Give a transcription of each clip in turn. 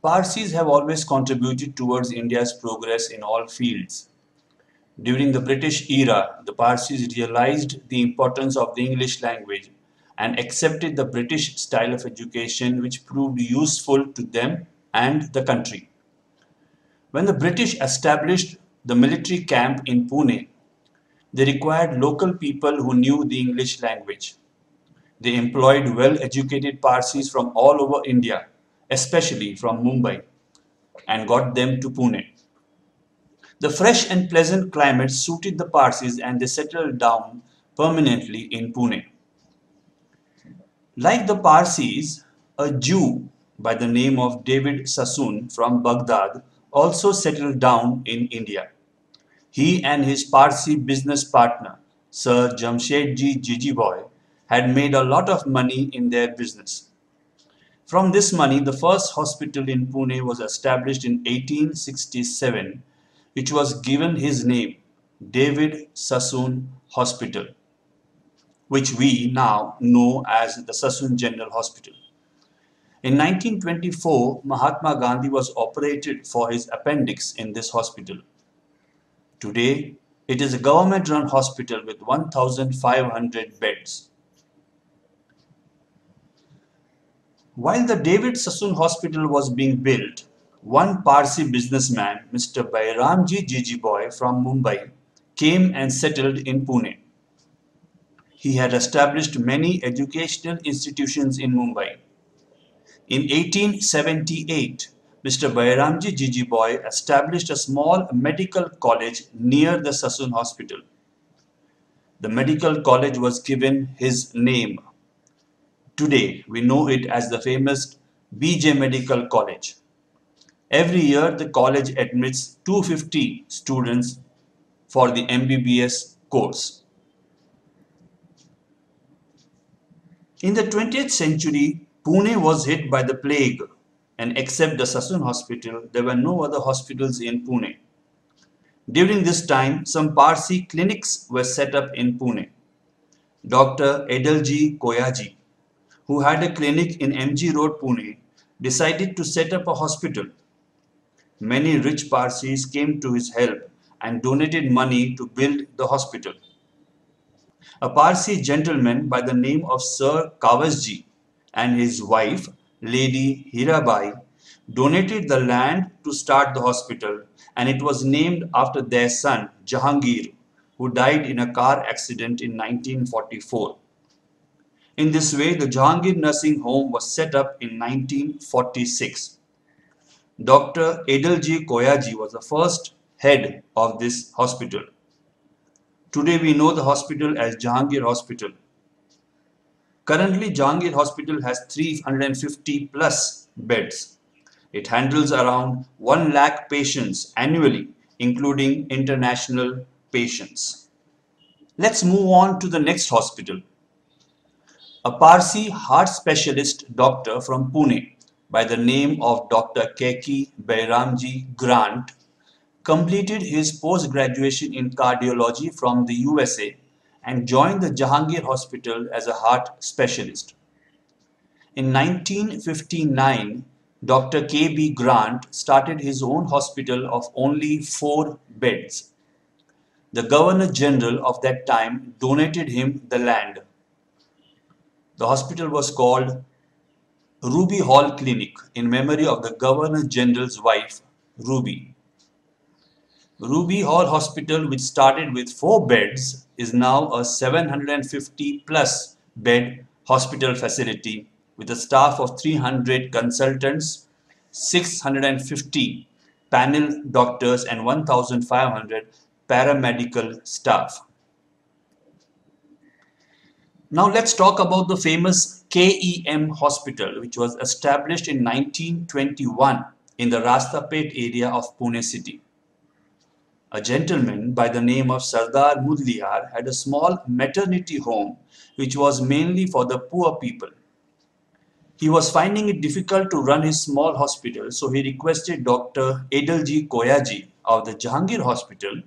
Parsis have always contributed towards India's progress in all fields. During the British era, the Parsis realized the importance of the English language and accepted the British style of education which proved useful to them and the country. When the British established the military camp in Pune, they required local people who knew the English language. They employed well-educated Parsis from all over India, especially from Mumbai, and got them to Pune. The fresh and pleasant climate suited the Parsis and they settled down permanently in Pune. Like the Parsis, a Jew by the name of David Sassoon from Baghdad also settled down in India. He and his Parsi business partner, Sir Jamshedji Jijiboy, had made a lot of money in their business. From this money, the first hospital in Pune was established in 1867, which was given his name, David Sassoon Hospital, which we now know as the Sassoon General Hospital. In 1924, Mahatma Gandhi was operated for his appendix in this hospital. Today, it is a government-run hospital with 1,500 beds. While the David Sassoon Hospital was being built, one Parsi businessman, Mr. Bairamji Jijiboy from Mumbai, came and settled in Pune. He had established many educational institutions in Mumbai. In 1878, Mr. Bairamji Jijiboy established a small medical college near the Sassoon Hospital. The medical college was given his name. Today, we know it as the famous BJ Medical College. Every year, the college admits 250 students for the MBBS course. In the 20th century, Pune was hit by the plague and except the Sassoon hospital, there were no other hospitals in Pune. During this time, some Parsi clinics were set up in Pune. Dr. Edalji Koyaji, who had a clinic in MG Road, Pune, decided to set up a hospital. Many rich Parsis came to his help and donated money to build the hospital. A Parsi gentleman by the name of Sir Kawasji and his wife, Lady Hirabai, donated the land to start the hospital and it was named after their son, Jahangir, who died in a car accident in 1944. In this way, the Jahangir Nursing Home was set up in 1946. Dr. Edalji Koyaji was the first head of this hospital. Today we know the hospital as Jahangir Hospital. Currently, Jahangir Hospital has 350 plus beds. It handles around 1 lakh patients annually, including international patients. Let's move on to the next hospital. A Parsi heart specialist doctor from Pune by the name of Dr. Keki Bairamji Grant completed his post-graduation in cardiology from the USA and joined the Jahangir Hospital as a heart specialist. In 1959, Dr. K.B. Grant started his own hospital of only four beds. The Governor General of that time donated him the land. The hospital was called Ruby Hall Clinic in memory of the Governor General's wife, Ruby. Ruby Hall Hospital, which started with four beds, is now a 750 plus bed hospital facility with a staff of 300 consultants, 650 panel doctors and 1500 paramedical staff. Now let's talk about the famous KEM hospital which was established in 1921 in the Rasta Peth area of Pune city. A gentleman by the name of Sardar Mudliar had a small maternity home which was mainly for the poor people. He was finding it difficult to run his small hospital so he requested Dr. Edalji Koyaji of the Jahangir Hospital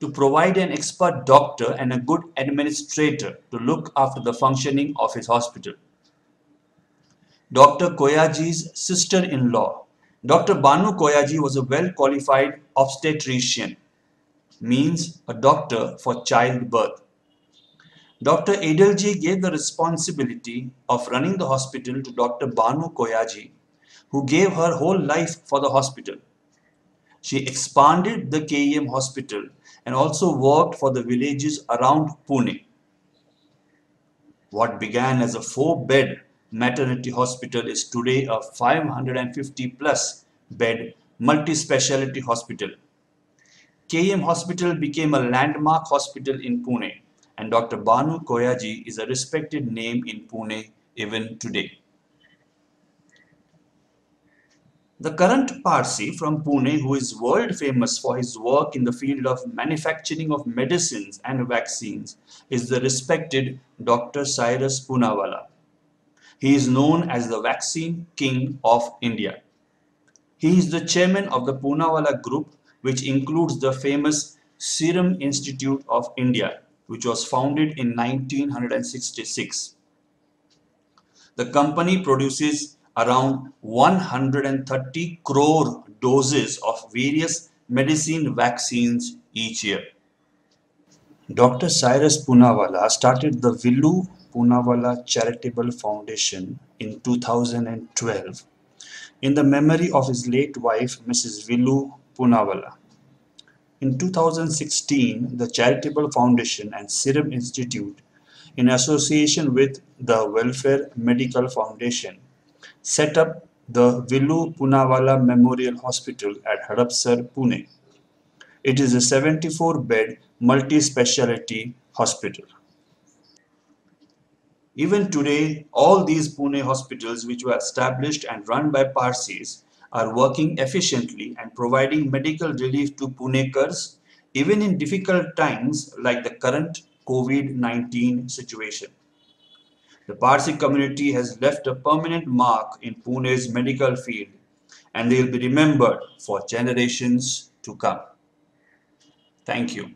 to provide an expert doctor and a good administrator to look after the functioning of his hospital. Dr. Koyaji's sister-in-law, Dr. Banu Koyaji was a well qualified obstetrician, means a doctor for childbirth. Dr. Edalji gave the responsibility of running the hospital to Dr. Banu Koyaji, who gave her whole life for the hospital. She expanded the KEM hospital and also worked for the villages around Pune. What began as a four bed maternity hospital is today a 550 plus bed multi speciality hospital. KEM Hospital became a landmark hospital in Pune and Dr. Banu Koyaji is a respected name in Pune even today. The current Parsi from Pune, who is world famous for his work in the field of manufacturing of medicines and vaccines, is the respected Dr. Cyrus Poonawalla. He is known as the Vaccine King of India. He is the chairman of the Poonawalla Group, which includes the famous Serum Institute of India, which was founded in 1966. The company produces around 130 crore doses of various medicine vaccines each year. Dr. Cyrus Poonawalla started the Villu Poonawalla Charitable Foundation in 2012 in the memory of his late wife Mrs. Villu Poonawalla. In 2016, the Charitable Foundation and Serum Institute, in association with the Welfare Medical Foundation, set up the Vilu Poonawalla Memorial Hospital at Hadapsar, Pune. It is a 74 bed multi speciality hospital. Even today, all these Pune hospitals, which were established and run by Parsis, are working efficiently and providing medical relief to Punekars even in difficult times like the current COVID-19 situation. The Parsi community has left a permanent mark in Pune's medical field and they will be remembered for generations to come. Thank you.